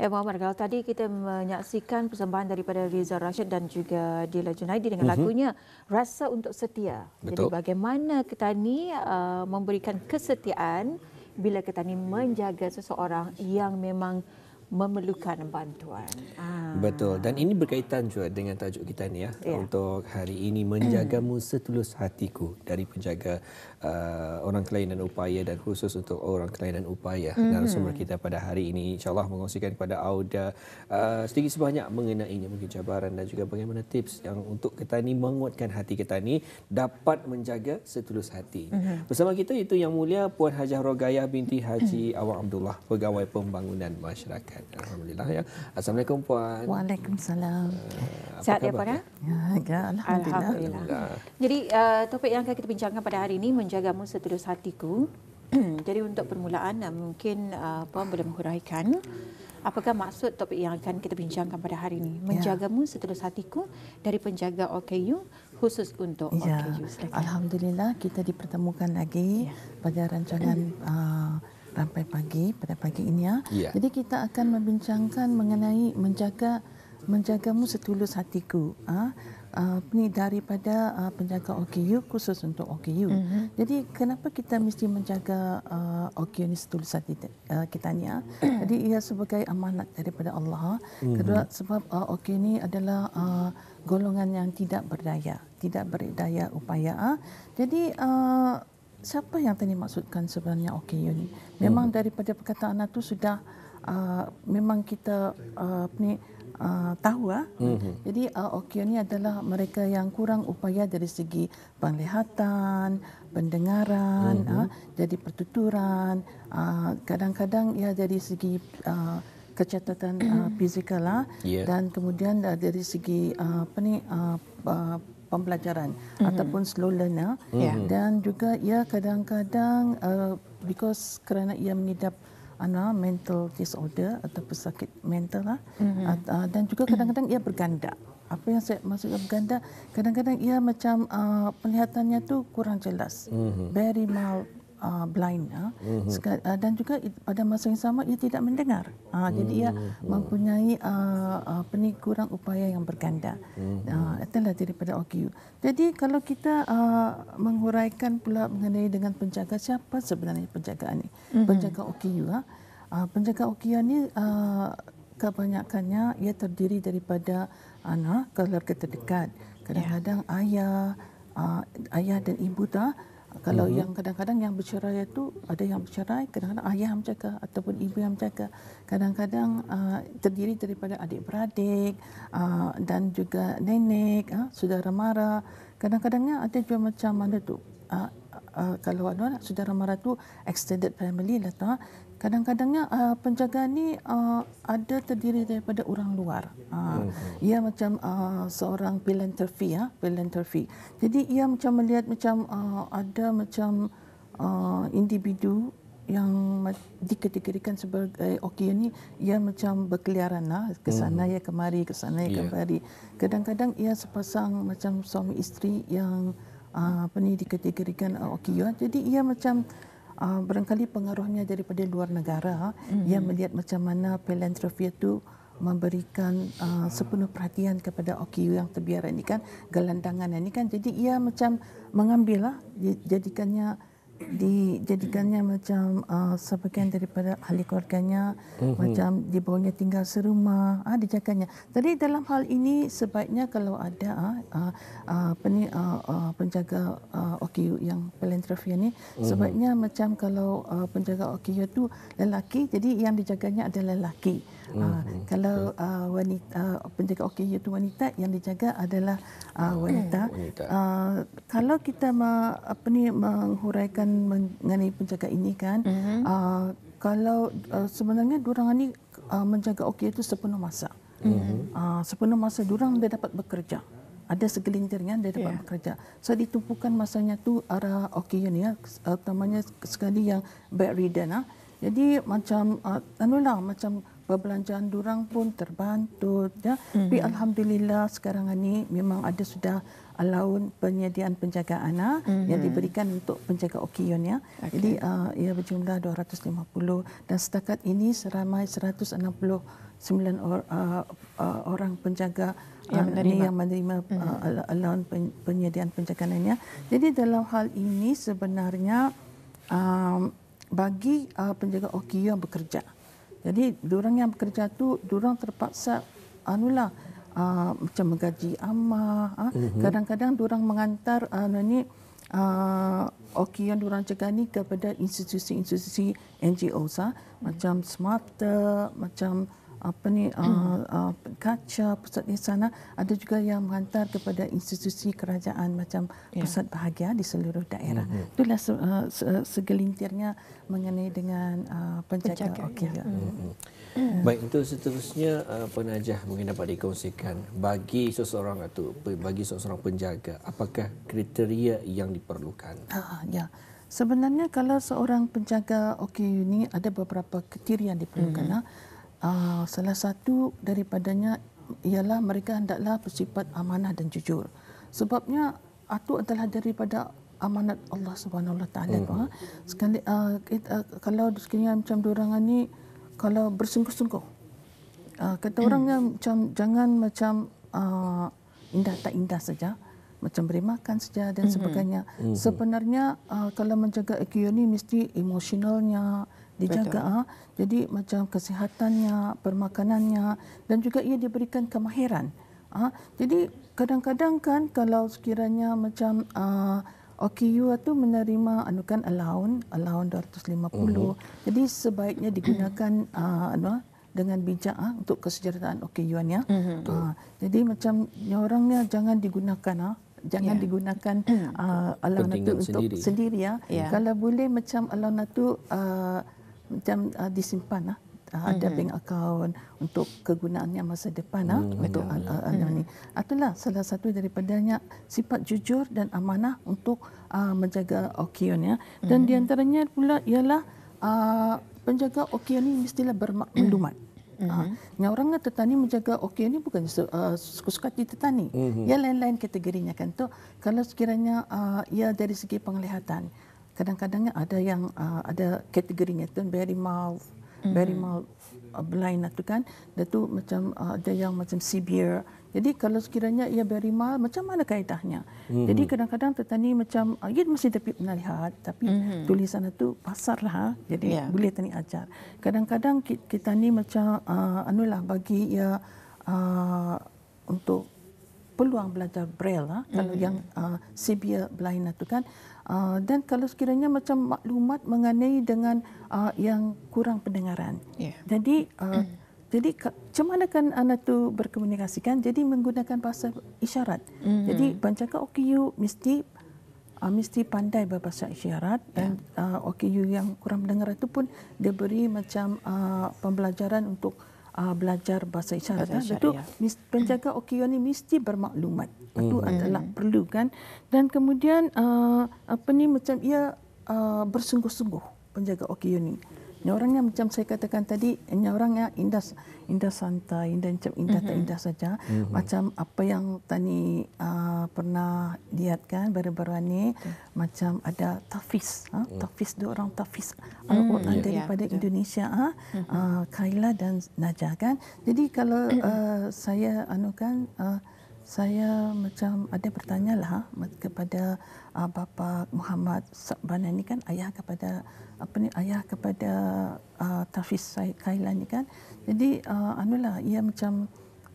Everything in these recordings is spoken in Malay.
Eh Muhammad, kalau tadi kita menyaksikan persembahan daripada Riza Rashid dan juga Dila Junaidi dengan mm-hmm. lagunya Rasa untuk Setia. Betul. Jadi bagaimana kita ni uh, memberikan kesetiaan bila kita ni menjaga seseorang yang memang memerlukan bantuan. Ah. Betul. Dan ini berkaitan juga dengan tajuk kita ni ya. ya. Untuk hari ini menjagamu setulus hatiku dari penjaga uh, orang kelainan upaya dan khusus untuk orang kelainan upaya. Mm-hmm. Narasumber kita pada hari ini insyaAllah mengongsikan kepada Auda uh, sedikit sebanyak mengenai mungkin cabaran dan juga bagaimana tips yang untuk kita ni menguatkan hati kita ni dapat menjaga setulus hati. Mm-hmm. Bersama kita itu yang mulia Puan Hajah Rogayah binti Haji mm-hmm. Awang Abdullah Pegawai Pembangunan Masyarakat. Alhamdulillah ya. Assalamualaikum puan. Waalaikumsalam. Uh, Sihat ya puan ya? Ya, alhamdulillah. alhamdulillah. Jadi uh, topik yang akan kita bincangkan pada hari ini menjagamu setulus hatiku. Jadi untuk permulaan uh, mungkin uh, puan boleh menghuraikan apakah maksud topik yang akan kita bincangkan pada hari ini? Menjagamu ya. setulus hatiku dari penjaga OKU khusus untuk ya. OKU. Silakan. Alhamdulillah kita dipertemukan lagi ya. pada rancangan uh, sampai pagi pada pagi ini ya. Yeah. Jadi kita akan membincangkan mengenai menjaga menjagamu setulus hatiku. Ha? Uh, ini daripada uh, penjaga OKU khusus untuk OKU. Mm-hmm. Jadi kenapa kita mesti menjaga uh, OKU ini setulus hati uh, kita ni? Ya? Jadi ia sebagai amanat daripada Allah. Mm-hmm. Kedua sebab uh, OKU ini adalah uh, golongan yang tidak berdaya, tidak berdaya upaya. Uh. Jadi uh, siapa yang tadi maksudkan sebenarnya OKU ni? Memang hmm. daripada perkataan itu sudah uh, memang kita uh, ni uh, tahu ah. Hmm. Jadi uh, OKU ni adalah mereka yang kurang upaya dari segi penglihatan, pendengaran, hmm. uh, jadi pertuturan, uh, kadang-kadang ya dari segi uh, kecacatan uh, fizikal lah yeah. dan kemudian uh, dari segi uh, apa ni uh, uh, pembelajaran mm-hmm. ataupun slow learner mm-hmm. dan juga ia kadang-kadang uh, because kerana ia mengidap ana mental disorder atau pesakit mental lah mm-hmm. uh, dan juga kadang-kadang ia berganda apa yang saya maksud berganda kadang-kadang ia macam uh, penglihatannya tu kurang jelas mm-hmm. very mild uh, blind uh, mm-hmm. uh, dan juga pada masa yang sama ia tidak mendengar uh, mm-hmm. jadi ia mm-hmm. mempunyai uh, uh, kurang upaya yang berganda mm-hmm. uh, itulah daripada OKU jadi kalau kita uh, menghuraikan pula mengenai dengan penjaga siapa sebenarnya penjaga ini mm-hmm. penjaga OKU uh, uh, penjaga OKU ini uh, kebanyakannya ia terdiri daripada anak keluarga terdekat kadang-kadang yeah. ayah uh, ayah dan ibu tak kalau mm-hmm. yang kadang-kadang yang bercerai itu ada yang bercerai, kadang-kadang ayah menjaga ataupun ibu yang menjaga. Kadang-kadang uh, terdiri daripada adik-beradik uh, dan juga nenek, uh, saudara mara. Kadang-kadangnya ada juga macam mana tu. Uh, uh, kalau ada saudara mara tu extended family lah tu kadang-kadangnya uh, penjaga ni uh, ada terdiri daripada orang luar. Uh, hmm. Ia macam uh, seorang philanthropy ya, philanthropy. Jadi ia macam melihat macam uh, ada macam uh, individu yang dikategorikan sebagai okey ini ia macam berkeliaran lah ke sana hmm. ya kemari ke sana ya yeah. kemari. Kadang-kadang ia sepasang macam suami isteri yang apa ni dikategorikan uh, okey ya. Jadi ia macam uh, barangkali pengaruhnya daripada luar negara mm-hmm. yang melihat macam mana philanthropy itu memberikan uh, sepenuh perhatian kepada OKU yang terbiara ini kan gelandangan ini kan jadi ia macam mengambil lah jadikannya dijadikannya macam uh, sebagian daripada ahli keluarganya mm-hmm. macam dibawanya tinggal serumah ah uh, dijaganya. Jadi dalam hal ini sebaiknya kalau ada uh, uh, peni, uh, uh, penjaga uh, OKU yang philanthropy ini mm-hmm. sebaiknya macam kalau uh, penjaga OKU itu lelaki jadi yang dijaganya adalah lelaki. Mm-hmm. kalau uh, wanita uh, penjaga OKU itu wanita yang dijaga adalah uh, wanita. wanita. Uh, kalau kita ma, apa ni menghuraikan mengenai penjaga ini kan, mm-hmm. uh, kalau uh, sebenarnya durang ini uh, menjaga OKU itu sepenuh masa. Mm-hmm. Uh, sepenuh masa durang dia dapat bekerja. Ada segelintirnya dia dapat yeah. bekerja. So ditumpukan masanya tu arah OKU ni ya, utamanya sekali yang bedridden ah. Jadi macam uh, anulah macam perbelanjaan durang pun terbantu ya. Mm-hmm. Tapi alhamdulillah sekarang ini memang ada sudah alaun penyediaan penjagaan mm-hmm. yang diberikan untuk penjaga Okion ya. Okay. Jadi uh, ia berjumlah 250 dan setakat ini seramai 169 or, uh, uh, orang penjaga yang menerima, yang menerima mm-hmm. uh, alaun penyediaan penjagaan ini. Jadi dalam hal ini sebenarnya um, bagi uh, penjaga Okion bekerja jadi orang yang bekerja tu orang terpaksa anulah uh, macam menggaji amah. Uh. Mm-hmm. Kadang-kadang orang mengantar uh, ni uh, okey yang orang cakap ni kepada institusi-institusi NGO sa uh, macam Smarter, macam apa ni uh, uh, kaca pusat di sana ada juga yang menghantar kepada institusi kerajaan macam yeah. pusat bahagia di seluruh daerah. Mm-hmm. Itulah se, uh, se, segelintirnya mengenai dengan uh, penjaga, penjaga okey. Ya. Mm-hmm. Mm. Baik untuk seterusnya uh, penajah mungkin dapat dikongsikan bagi seseorang atau bagi seseorang penjaga apakah kriteria yang diperlukan? Ah ya. Sebenarnya kalau seorang penjaga okey ini ada beberapa kriteria yang diperlukan. Mm-hmm. Uh, salah satu daripadanya ialah mereka hendaklah bersifat amanah dan jujur. Sebabnya itu adalah daripada amanat Allah Subhanahu Wa Taala. Hmm. Sekali uh, kita, uh, kalau sekiranya macam orang ini kalau bersungguh-sungguh uh, kata hmm. orangnya macam jangan macam uh, indah tak indah saja macam beri makan saja dan hmm. sebagainya. Hmm. Sebenarnya uh, kalau menjaga EQ ini mesti emosionalnya dijaga. Betul. Ah. Jadi macam kesehatannya, permakanannya dan juga ia diberikan kemahiran. Ha? Jadi kadang-kadang kan kalau sekiranya macam uh, OKU itu menerima anukan allowance, allowance 250. Uh-huh. Jadi sebaiknya digunakan uh, anu, dengan bijak uh, untuk kesejahteraan OKU-nya. Uh-huh. Uh, jadi macam orangnya jangan digunakan uh, jangan yeah. digunakan uh, allowance itu untuk sendiri, sendiri ya. Yeah. Kalau boleh macam allowance itu uh, macam uh, disimpan lah. Uh, ada mm-hmm. bank account untuk kegunaannya masa depan mm-hmm. untuk uh, uh, mm-hmm. ni. Itulah salah satu daripadanya sifat jujur dan amanah untuk uh, menjaga okion ya. Dan mm-hmm. di antaranya pula ialah uh, penjaga okion ni mestilah bermaklumat. Mm-hmm. Uh, yang orang tetani menjaga okion ni bukan uh, suka-suka di tetani. Mm-hmm. Ya lain-lain kategorinya kan tu. Kalau sekiranya uh, ia dari segi penglihatan kadang-kadang ada yang uh, ada kategorinya tu very mild mm-hmm. very mild uh, blind itu kan dia tu macam uh, ada yang macam severe jadi kalau sekiranya ia very mild macam mana kaedahnya mm-hmm. jadi kadang-kadang petani macam uh, ia masih dapat melihat tapi mm-hmm. tulisan itu pasar lah jadi yeah. boleh tani ajar kadang-kadang kita ni macam uh, anulah bagi ia uh, untuk peluang belajar braille lah mm-hmm. kalau yang uh, severe blind itu kan Uh, dan kalau sekiranya macam maklumat mengenai dengan uh, yang kurang pendengaran. Yeah. Jadi uh, mm. jadi macam mana kan anak tu berkomunikasikan? Jadi menggunakan bahasa isyarat. Mm-hmm. Jadi pencakap OKU mesti uh, mesti pandai berbahasa isyarat dan yeah. uh, OKU yang kurang mendengar itu pun diberi macam uh, pembelajaran untuk uh, belajar bahasa isyarat. Bahasa Itu ya. penjaga OKU ini mesti bermaklumat. Itu mm. adalah perlu kan. Dan kemudian uh, apa ni macam ia uh, bersungguh-sungguh penjaga OKU ini. Ini orangnya macam saya katakan tadi, ini orangnya indah, indah santai, indah macam indah mm-hmm. tak indah saja. Mm-hmm. Macam apa yang tani uh, pernah lihat kan baru-baru ini, okay. macam ada tafiz, ha? mm. tafiz dua orang tafiz mm. Al-Quran yeah. daripada yeah, Indonesia, ha? mm-hmm. uh, Kaila dan Najah kan. Jadi kalau uh, saya anukan. Uh, saya macam ada bertanya lah kepada uh, bapa Muhammad Sabana ni kan ayah kepada apa ni ayah kepada uh, Tafiz Kailan ni kan jadi uh, anulah ia macam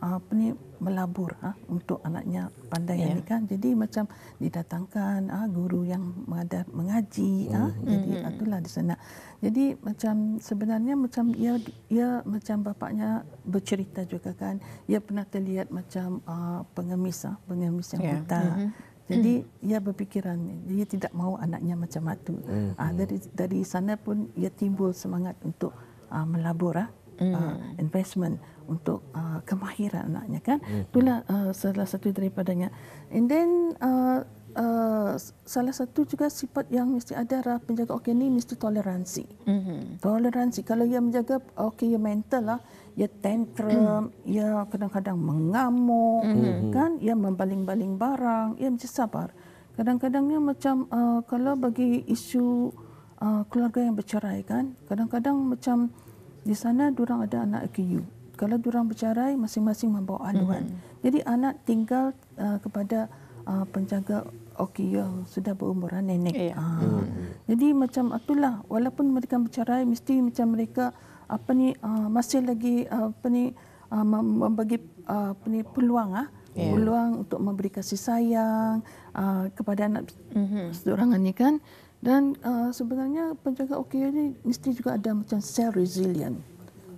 apa ni melabur ha, untuk anaknya pandai yeah. ni kan jadi macam didatangkan ha, guru yang mengajar mengaji ha, mm-hmm. jadi mm-hmm. itulah di sana jadi macam sebenarnya macam ia ia macam bapaknya bercerita juga kan ia pernah terlihat macam uh, pengemis ha, pengemis yang yeah. buta mm-hmm. Jadi mm. ia berfikiran dia tidak mahu anaknya macam itu mm-hmm. ha, dari dari sana pun ia timbul semangat untuk uh, melabur ha, mm. uh, investment untuk uh, kemahiran anaknya kan mm. itulah uh, salah satu daripadanya and then uh, uh, salah satu juga sifat yang mesti ada adalah penjaga okey ni mesti toleransi. Mm-hmm. Toleransi kalau ia menjaga okey ia mental lah, ia tantrum, mm. ia kadang-kadang mengamuk, mm-hmm. kan, ia membaling-baling barang, ia mesti sabar. Kadang-kadangnya macam uh, kalau bagi isu uh, keluarga yang bercerai kan, kadang-kadang macam di sana durang ada anak AKU. Kalau durang bercerai masing-masing membawa aduan. Mm-hmm. Jadi anak tinggal uh, kepada uh, penjaga okey yang sudah berumuran nenek. Yeah. Uh, hmm. Jadi macam itulah walaupun mereka bercerai mesti macam mereka apa ni uh, masih lagi uh, apa ni uh, membagi uh, apa ni peluang ah yeah. peluang untuk memberi kasih sayang uh, kepada anak mm-hmm. seorangan ni kan dan uh, sebenarnya penjaga okey ini mesti juga ada macam self resilient.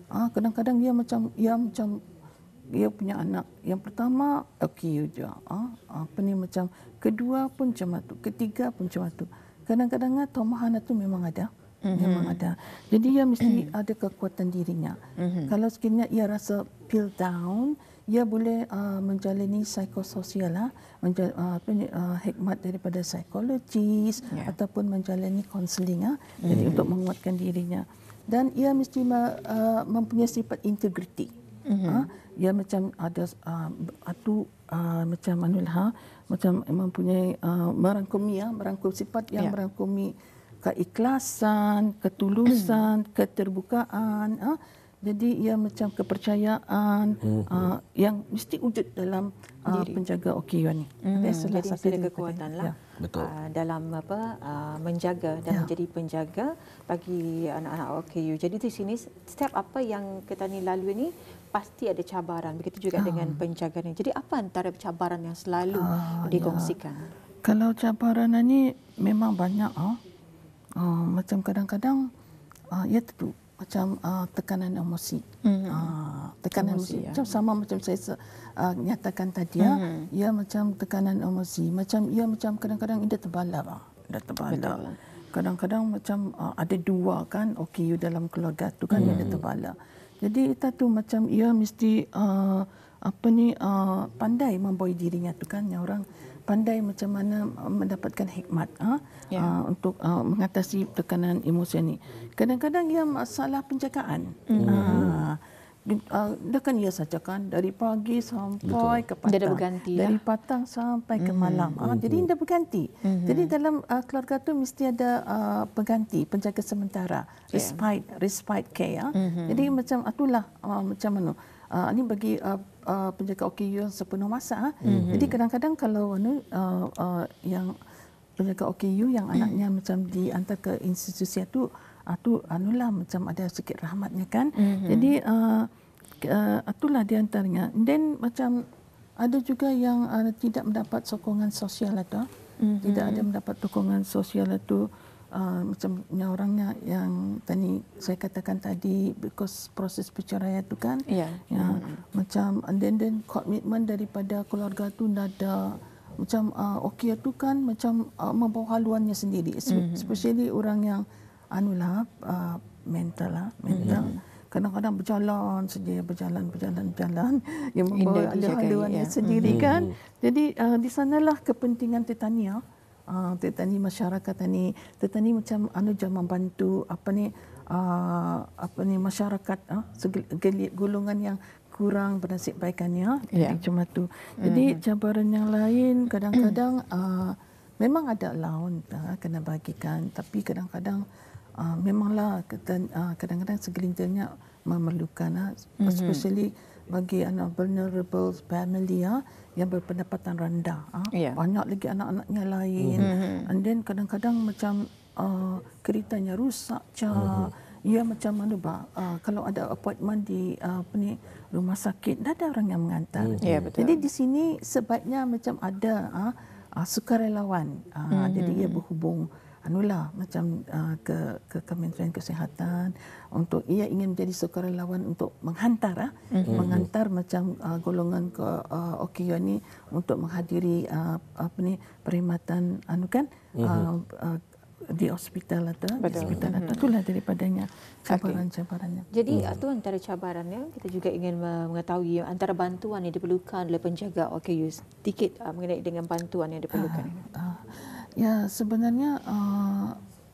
Ah uh, kadang-kadang dia macam dia macam dia punya anak yang pertama okey je ah apa ni macam kedua pun macam tu ketiga pun macam tu kadang-kadang tomahan itu memang ada mm-hmm. memang ada jadi dia mesti mm-hmm. ada kekuatan dirinya mm-hmm. kalau sekiranya ia rasa feel down ia boleh uh, menjalani psikososial lah menjal, uh, apa ni uh, hikmat daripada psikologis yeah. ataupun menjalani kaunseling ah mm-hmm. jadi untuk menguatkan dirinya dan ia mesti uh, mempunyai sifat integriti mm-hmm. ha? Ia macam ada uh, atu uh, macam manulah ha? macam mempunyai uh, merangkumi ya, merangkum sifat yang yeah. merangkumi keikhlasan, ketulusan, keterbukaan. Ha? Jadi ia macam kepercayaan mm-hmm. uh, yang mesti wujud dalam uh, penjaga OKU ni. Mm-hmm. Jadi ada kekuatan lah. Ya. Betul. Uh, dalam apa uh, menjaga dan ya. menjadi penjaga bagi anak-anak OKU. Jadi di sini setiap apa yang kita ni lalui ni pasti ada cabaran. Begitu juga uh. dengan penjaga ni. Jadi apa antara cabaran yang selalu uh, dikongsikan? Ya. Kalau cabaran ni memang banyak ah. Uh, macam kadang-kadang uh, ya tentu macam uh, tekanan emosi. Mm-hmm. Uh, tekanan emosi. emosi. Ya. Macam sama macam saya uh, nyatakan tadi ya. Mm-hmm. Ya macam tekanan emosi. Macam ia macam kadang-kadang dia terbala. Bah. Dia terbala. Kadang-kadang macam uh, ada dua kan okey you dalam keluarga tu kan mm-hmm. dia terbala. Jadi kita tu macam ia mesti uh, apa ni uh, pandai membawa dirinya tu kan yang orang pandai macam mana uh, mendapatkan hikmat ha? yeah. uh, untuk uh, mengatasi tekanan emosi ini. Kadang-kadang ia masalah penjagaan. Mm. Uh, uh, dia kan ia saja kan dari pagi sampai Betul. ke petang. Dia berganti dari ya? petang sampai mm. ke hmm. malam. Mm. Uh, jadi dia berganti. Mm-hmm. Jadi dalam uh, keluarga tu mesti ada uh, pengganti, penjaga sementara, yeah. respite, respite care. Ya? Mm-hmm. Jadi macam itulah uh, macam mana. Uh, ini bagi uh, uh, penjaga OKU sepenuh masa. Mm-hmm. Jadi kadang-kadang kalau uh, uh, yang penjaga OKU yang anaknya mm. macam diantar ke institusi itu, uh, tu anulah macam ada sikit rahmatnya kan. Mm-hmm. Jadi uh, uh, itulah di antaranya. Then macam ada juga yang uh, tidak mendapat sokongan sosial atau mm-hmm. tidak ada mendapat sokongan sosial itu uh, macam orangnya yang tadi saya katakan tadi because proses perceraian itu kan yeah. ya mm-hmm. macam and then then commitment daripada keluarga tu ada macam uh, okey tu kan macam uh, membawa haluannya sendiri mm-hmm. especially orang yang anulah uh, mental lah mental mm-hmm. Kadang-kadang berjalan saja, berjalan, berjalan, berjalan. Yang membawa haluannya ya. sendiri mm-hmm. kan. Jadi uh, di sanalah kepentingan Titania uh, tetani masyarakat ni tetani macam anu jam membantu apa ni uh, apa ni masyarakat uh, golongan yang kurang bernasib baikannya yeah. cuma tu jadi mm-hmm. cabaran yang lain kadang-kadang uh, memang ada laun uh, kena bagikan tapi kadang-kadang uh, memanglah kadang-kadang segelintirnya memerlukan uh, mm-hmm. especially bagi anak vulnerable family ya yang berpendapatan rendah. Ha? Yeah. Banyak lagi anak-anaknya lain. Mm-hmm. And then kadang-kadang macam uh, keritanya rusak. Mm-hmm. Ya macam mana bah, uh, kalau ada appointment di uh, apa ni rumah sakit, dah ada orang yang mengantar. Mm-hmm. Yeah, betul. Jadi di sini sebaiknya macam ada uh, uh, sukarelawan. Uh, mm-hmm. Jadi ia berhubung anulah macam uh, ke ke Kementerian Kesihatan untuk ia ingin menjadi sukarelawan untuk menghantar mm-hmm. menghantar macam uh, golongan ke uh, OKU ini untuk menghadiri uh, apa ni perkhidmatan anu kan mm-hmm. uh, uh, di hospital atau di hospital atau itulah daripadanya cabaran-cabarannya. Jadi hmm. itu antara cabarannya kita juga ingin mengetahui antara bantuan yang diperlukan oleh penjaga OKU sedikit uh, mengenai dengan bantuan yang diperlukan. Uh, uh, ya sebenarnya uh,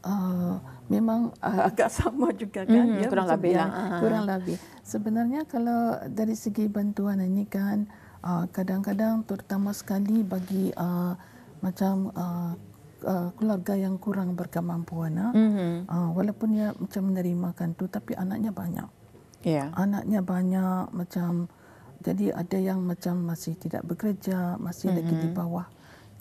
uh, memang uh, agak sama juga kan hmm, ya kurang lebih ya, kurang lebih. Sebenarnya kalau dari segi bantuan ini kan uh, kadang-kadang terutama sekali bagi uh, macam uh, uh, keluarga yang kurang berkemampuan mm-hmm. uh, walaupun dia macam menerimakan tu tapi anaknya banyak yeah. anaknya banyak macam jadi ada yang macam masih tidak bekerja masih mm-hmm. lagi di bawah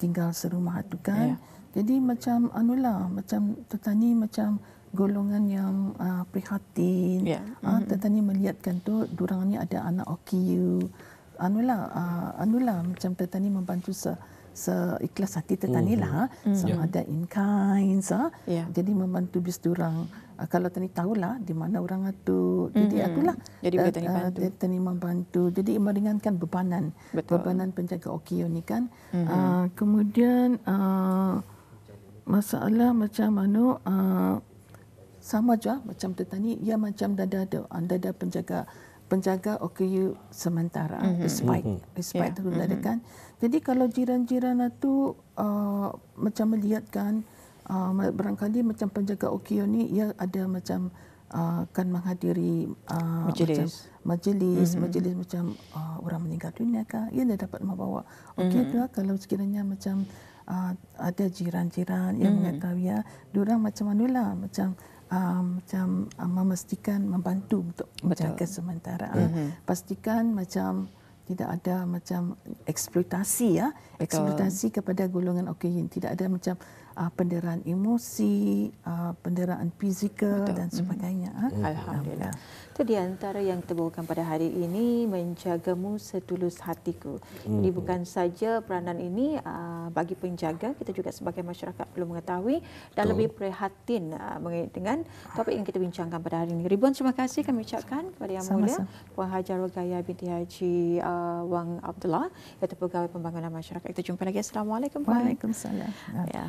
tinggal serumah tu kan yeah. jadi macam anulah macam tetani macam golongan yang uh, prihatin yeah. uh, tetani melihatkan tu durang ni ada anak OKU anulah uh, anulah macam tetani membantu se seikhlas hati tetani lah mm-hmm. sama yeah. ada in kind so. yeah. jadi membantu bis durang uh, kalau tani tahulah di mana orang itu mm-hmm. jadi itulah jadi uh, tani bantu uh, tani membantu jadi meringankan bebanan Betul. bebanan penjaga OKU ni kan mm-hmm. uh, kemudian uh, masalah macam mana uh, sama je macam tetani ia macam dada ada anda ada penjaga penjaga OKU sementara mm-hmm. despite mm-hmm. despite yeah. itu mm-hmm. kan jadi kalau jiran-jiran itu uh, macam melihatkan uh, barangkali macam penjaga OKU ni ia ada macam uh, akan menghadiri uh, majlis macam majlis mm-hmm. majlis macam uh, orang meninggal dunia kah ia dia dapat membawa okey mm-hmm. tu kalau sekiranya macam uh, ada jiran-jiran yang mm-hmm. mengetahui ya diorang macam manulah macam uh, macam uh, memastikan membantu untuk menjaga sementara mm-hmm. pastikan macam tidak ada macam eksploitasi ya Betul. eksploitasi kepada golongan okey tidak ada macam uh, penderaan emosi uh, penderaan fizikal Betul. dan sebagainya mm-hmm. alhamdulillah itu di antara yang bawakan pada hari ini menjagamu setulus hatiku. Hmm. Jadi bukan saja peranan ini uh, bagi penjaga, kita juga sebagai masyarakat perlu mengetahui dan Betul. lebih prihatin uh, dengan topik yang kita bincangkan pada hari ini. Ribuan terima kasih kami ucapkan kepada Yang Mulia Puan Hajar Rogaya binti Haji uh, Wang Abdullah iaitu Pegawai Pembangunan Masyarakat. Kita jumpa lagi. Assalamualaikum. Waalaikumsalam. Ya.